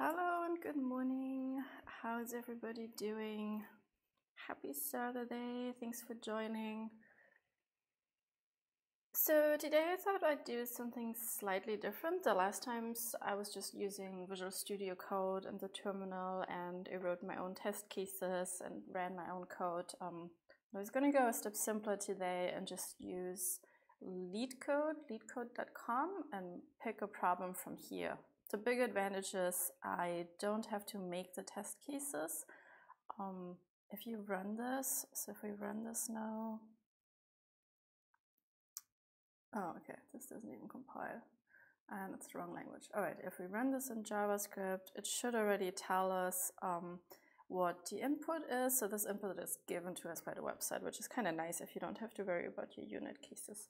Hello and good morning. How's everybody doing? Happy Saturday. Thanks for joining. So today I thought I'd do something slightly different. The last times I was just using Visual Studio Code and the terminal and I wrote my own test cases and ran my own code. Um, I was going to go a step simpler today and just use LeetCode, leetcode.com and pick a problem from here. The big advantage is I don't have to make the test cases. Um, if you run this, so if we run this now, oh, okay, this doesn't even compile and it's the wrong language. All right, if we run this in JavaScript, it should already tell us um, what the input is. So this input is given to us by the website, which is kind of nice if you don't have to worry about your unit cases.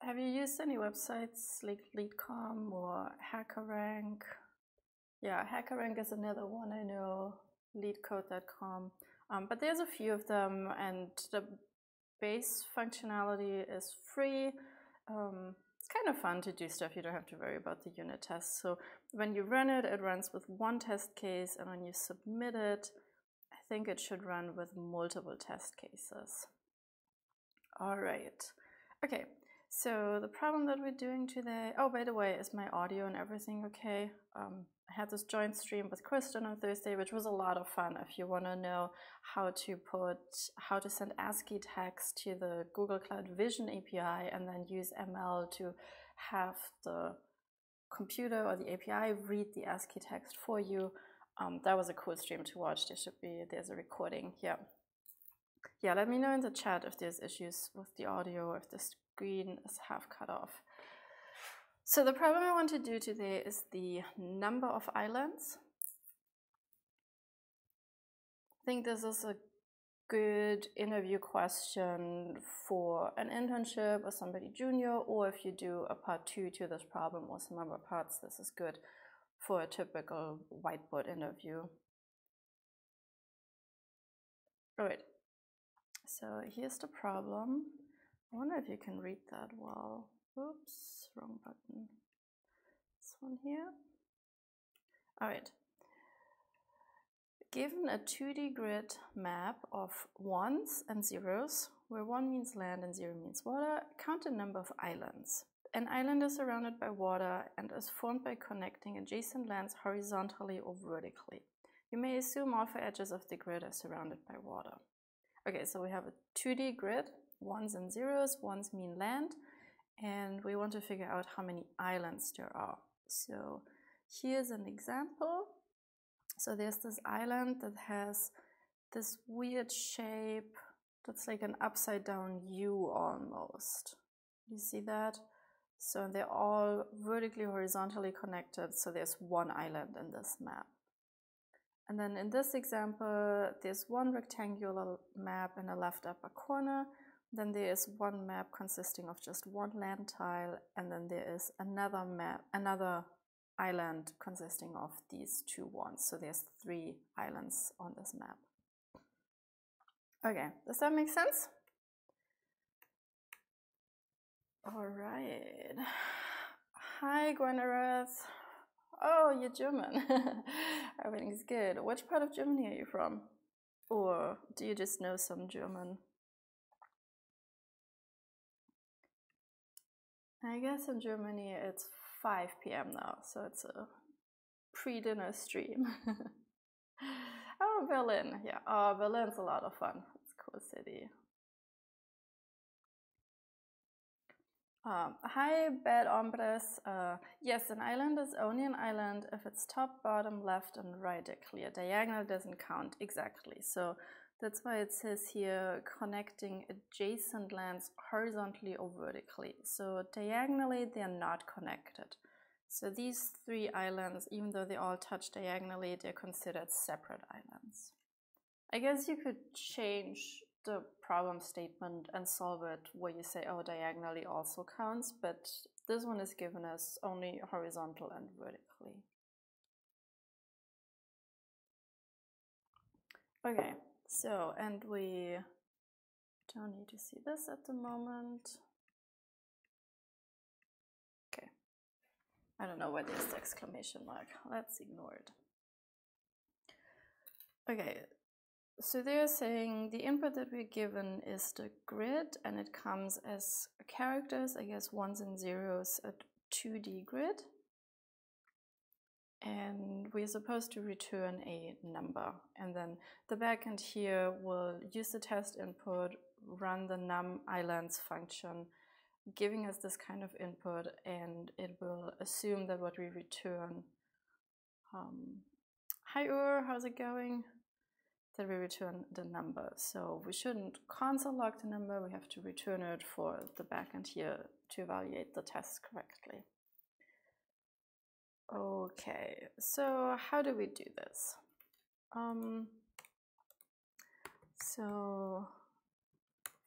Have you used any websites like LeetCode or HackerRank? Yeah, HackerRank is another one I know, leetcode.com. Um, but there's a few of them and the base functionality is free. Um, it's kind of fun to do stuff. You don't have to worry about the unit tests. So when you run it, it runs with one test case and when you submit it, I think it should run with multiple test cases. All right. Okay, so the problem that we're doing today, oh, by the way, is my audio and everything okay? Um, I had this joint stream with Kristen on Thursday, which was a lot of fun. If you want to know how to put, how to send ASCII text to the Google Cloud Vision API and then use ML to have the computer or the API read the ASCII text for you. Um, that was a cool stream to watch. There should be, there's a recording. Yeah. Yeah, let me know in the chat if there's issues with the audio, or if the screen is half cut off. So the problem I want to do today is the number of islands. I think this is a good interview question for an internship or somebody junior, or if you do a part two to this problem or some other parts, this is good for a typical whiteboard interview. All right, so here's the problem. I wonder if you can read that well. Oops, wrong button. This one here. All right. Given a 2D grid map of ones and zeros, where one means land and zero means water, count the number of islands. An island is surrounded by water and is formed by connecting adjacent lands horizontally or vertically. You may assume all four edges of the grid are surrounded by water. Okay, so we have a 2D grid ones and zeros. Ones mean land. And we want to figure out how many islands there are. So here's an example. So there's this island that has this weird shape that's like an upside down U almost. You see that? So they're all vertically horizontally connected. So there's one island in this map. And then in this example, there's one rectangular map in the left upper corner then there is one map consisting of just one land tile, and then there is another map, another island consisting of these two ones. So there's three islands on this map. Okay, does that make sense? All right. Hi, Gwenareth. Oh, you're German. Everything's good. Which part of Germany are you from? Or do you just know some German? I guess in Germany it's 5 p.m. now, so it's a pre dinner stream. oh, Berlin. Yeah, oh, Berlin's a lot of fun. It's a cool city. Um, hi, bad hombres. Uh, yes, an island is only an island if its top, bottom, left, and right are clear. Diagonal doesn't count exactly. So that's why it says here connecting adjacent lands horizontally or vertically. So diagonally, they're not connected. So these three islands, even though they all touch diagonally, they're considered separate islands. I guess you could change the problem statement and solve it where you say, oh, diagonally also counts, but this one is given as only horizontal and vertically. Okay, so, and we don't need to see this at the moment. Okay. I don't know why there's the exclamation mark. Let's ignore it. Okay, so they're saying the input that we're given is the grid and it comes as characters, I guess ones and zeros, a 2D grid. And we're supposed to return a number. And then the backend here will use the test input, run the num islands function, giving us this kind of input, and it will assume that what we return. Um, Hi Ur, how's it going? That we return the number. So we shouldn't console log the number, we have to return it for the backend here to evaluate the test correctly. Okay, so how do we do this? Um, so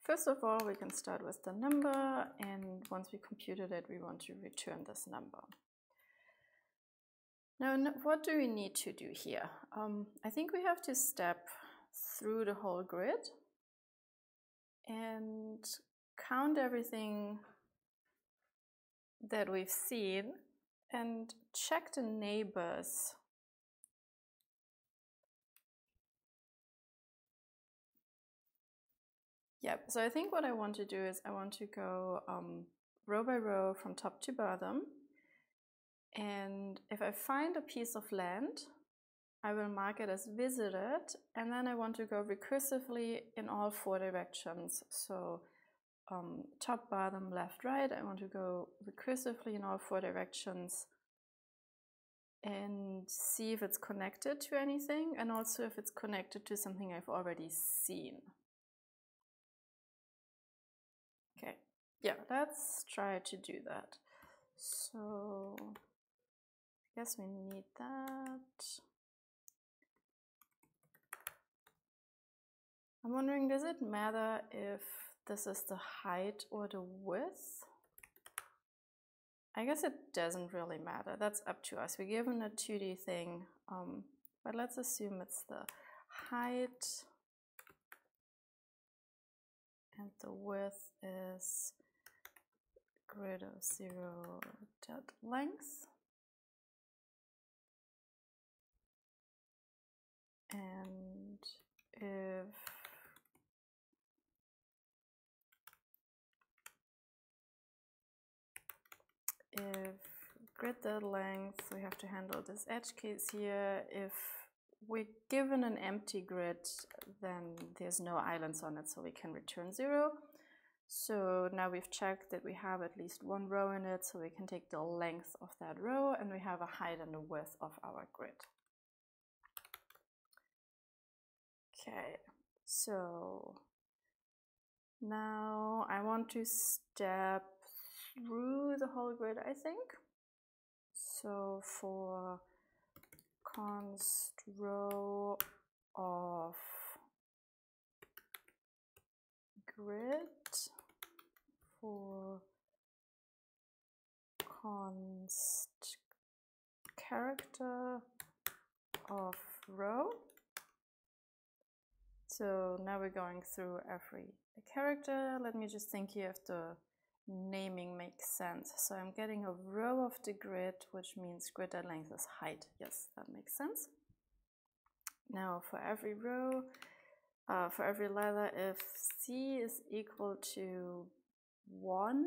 first of all, we can start with the number, and once we computed it, we want to return this number. Now, what do we need to do here? Um, I think we have to step through the whole grid and count everything that we've seen and check the neighbors. Yep, so I think what I want to do is I want to go um, row by row from top to bottom. And if I find a piece of land, I will mark it as visited. And then I want to go recursively in all four directions. So um, top, bottom, left, right. I want to go recursively in all four directions and see if it's connected to anything and also if it's connected to something I've already seen. Okay, yeah, let's try to do that. So, I guess we need that. I'm wondering, does it matter if this is the height or the width. I guess it doesn't really matter. That's up to us. We're given a 2D thing, um, but let's assume it's the height and the width is grid of zero dot length. And if if grid that length, we have to handle this edge case here. If we're given an empty grid, then there's no islands on it, so we can return zero. So now we've checked that we have at least one row in it, so we can take the length of that row, and we have a height and a width of our grid. Okay, so now I want to step through the whole grid, I think. So for const row of grid for const character of row. So now we're going through every character. Let me just think here of the naming makes sense. So I'm getting a row of the grid, which means grid at length is height. Yes, that makes sense. Now for every row, uh, for every letter, if C is equal to 1,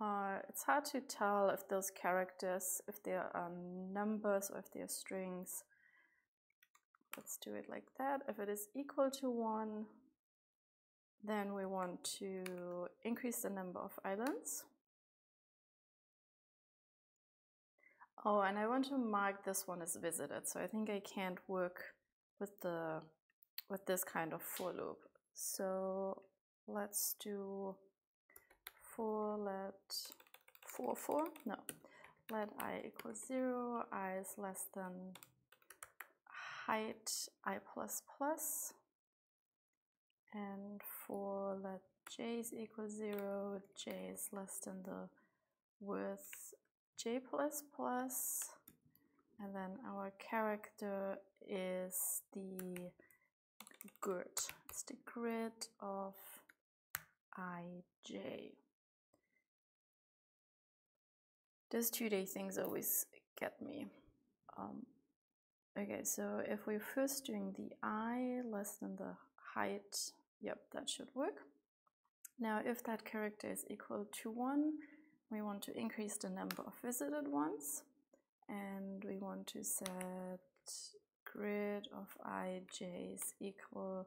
uh, it's hard to tell if those characters, if they are numbers or if they are strings. Let's do it like that. If it is equal to 1, then we want to increase the number of islands. Oh, and I want to mark this one as visited, so I think I can't work with the with this kind of for loop. So let's do for let for for no let i equals zero, i is less than height i plus plus and for let j is equal zero, j is less than the width j plus plus, and then our character is the grid. It's the grid of ij. Those 2D things always get me. Um, Okay, so if we're first doing the i less than the height, yep, that should work. Now, if that character is equal to 1, we want to increase the number of visited ones, and we want to set grid of ij's equal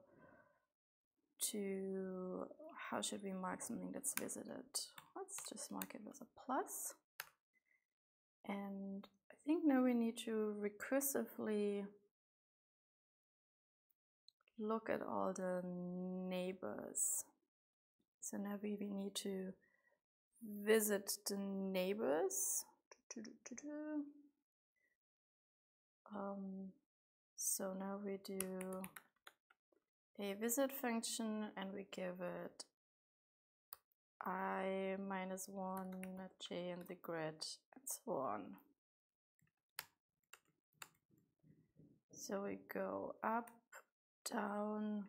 to, how should we mark something that's visited? Let's just mark it with a plus. And I think now we need to recursively look at all the neighbors. So now we, we need to visit the neighbors. Um, so now we do a visit function and we give it i minus 1 j in the grid and so on. So we go up, down,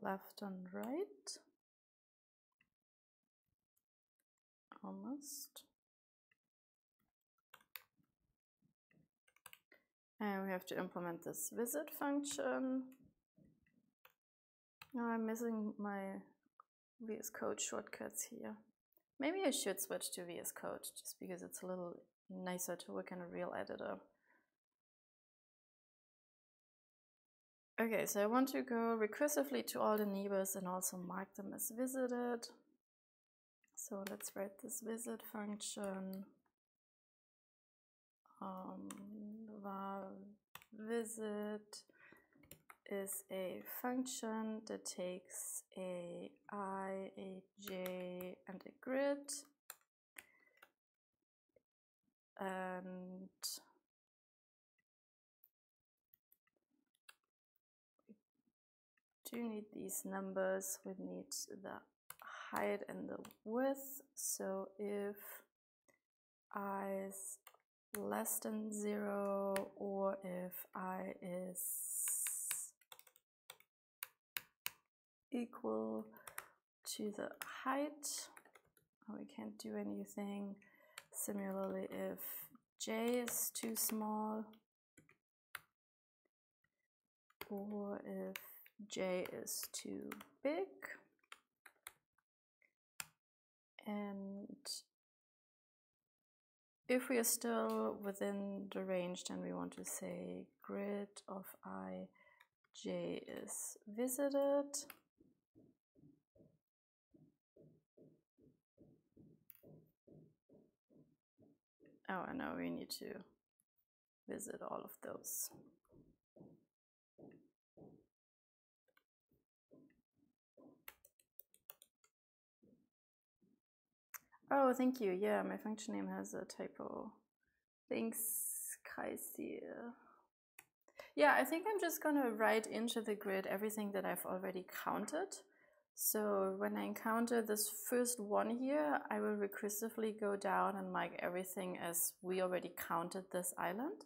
left and right, almost. And we have to implement this visit function. Now I'm missing my VS Code shortcuts here. Maybe I should switch to VS Code just because it's a little nicer to work in a real editor. Okay, so I want to go recursively to all the neighbors and also mark them as visited. So let's write this visit function. Um, visit is a function that takes a i, a j, and a grid. And do need these numbers. We need the height and the width. So if i is less than zero or if i is equal to the height oh, we can't do anything similarly if j is too small or if j is too big and if we are still within the range, then we want to say grid of i, j is visited. Oh, I know we need to visit all of those. Oh, thank you. Yeah, my function name has a typo. Thanks, Kaisi. Yeah, I think I'm just going to write into the grid everything that I've already counted. So when I encounter this first one here, I will recursively go down and mark everything as we already counted this island.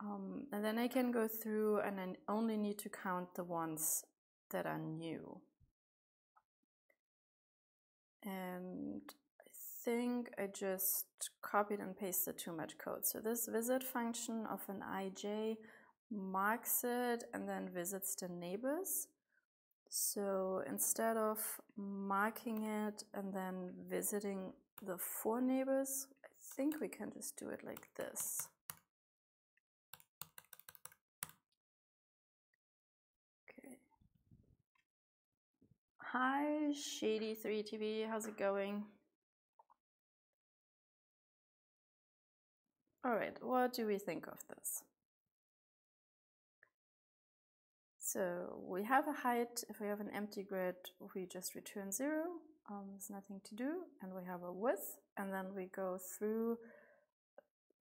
Um, and then I can go through and I only need to count the ones that are new and I think I just copied and pasted too much code. So this visit function of an ij marks it and then visits the neighbors. So instead of marking it and then visiting the four neighbors, I think we can just do it like this. Okay. Hi, Shady3TV, how's it going? All right, what do we think of this? So we have a height, if we have an empty grid, we just return zero, um, there's nothing to do, and we have a width, and then we go through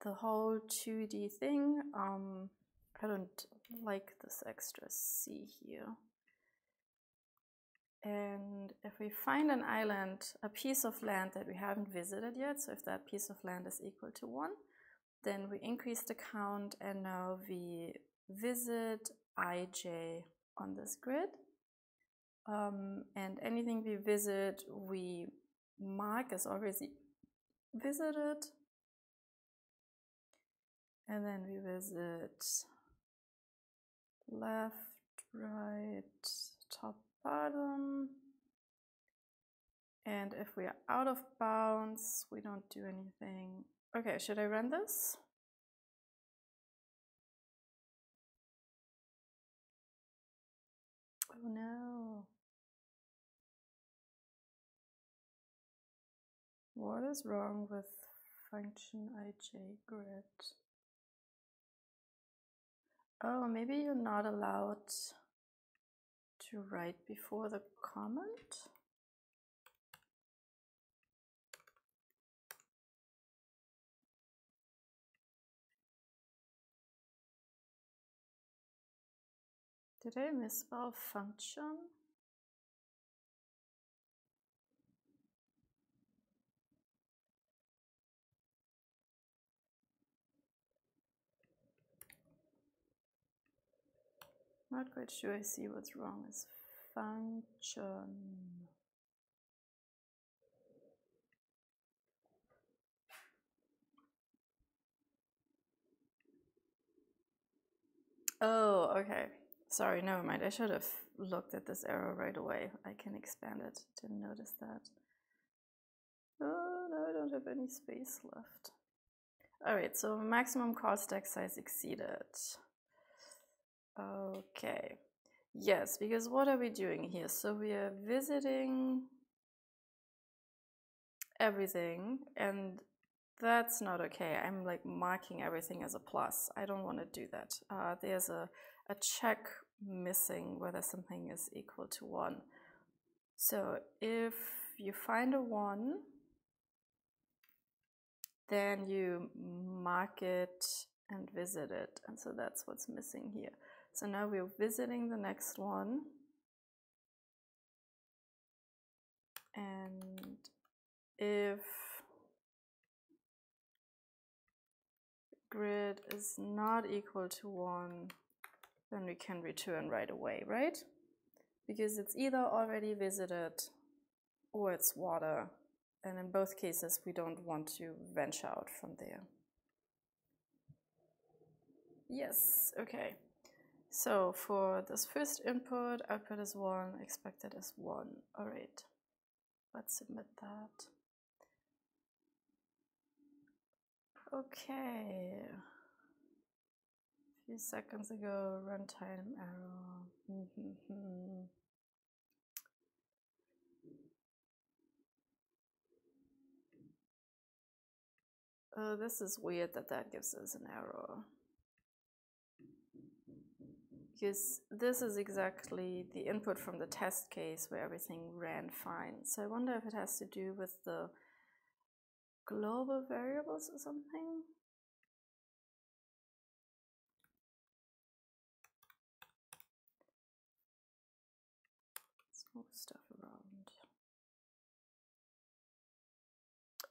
the whole 2D thing. Um, I don't like this extra C here. And if we find an island, a piece of land that we haven't visited yet, so if that piece of land is equal to one, then we increase the count and now we visit ij on this grid. Um, and anything we visit, we mark as already visited. And then we visit left, right, top, bottom. And if we are out of bounds, we don't do anything. Okay, should I run this? Oh, no. What is wrong with function ij grid? Oh, maybe you're not allowed to write before the comment? Did I misspell function? Not quite sure I see what's wrong is function. Oh, okay. Sorry, never mind. I should have looked at this arrow right away. I can expand it. Didn't notice that. Oh, no, I don't have any space left. All right, so maximum call stack size exceeded. Okay. Yes, because what are we doing here? So we are visiting everything and that's not okay. I'm like marking everything as a plus. I don't want to do that. Uh, there's a, a check missing whether something is equal to 1. So if you find a 1, then you mark it and visit it. And so that's what's missing here. So now we're visiting the next one. And if grid is not equal to 1, then we can return right away, right? Because it's either already visited or it's water. And in both cases, we don't want to venture out from there. Yes, okay. So for this first input, output is 1, expected is 1. All right, let's submit that. Okay few seconds ago, runtime error. oh, this is weird that that gives us an error. Because this is exactly the input from the test case where everything ran fine. So I wonder if it has to do with the global variables or something. Move stuff around.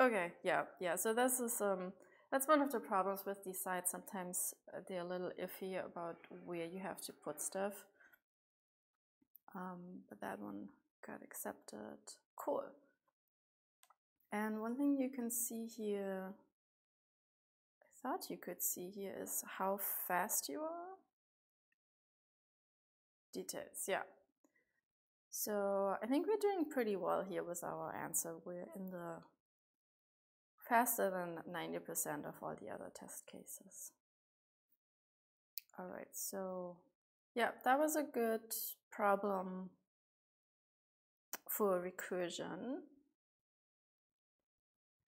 Okay, yeah, yeah. So this is um that's one of the problems with these sites. Sometimes uh, they're a little iffy about where you have to put stuff. Um, but that one got accepted. Cool. And one thing you can see here, I thought you could see here, is how fast you are. Details, yeah. So I think we're doing pretty well here with our answer. We're in the faster than 90% of all the other test cases. All right, so yeah, that was a good problem for recursion.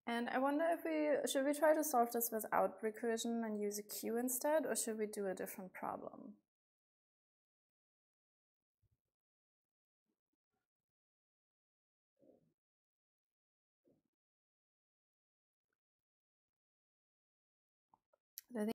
And I wonder if we, should we try to solve this without recursion and use a queue instead, or should we do a different problem?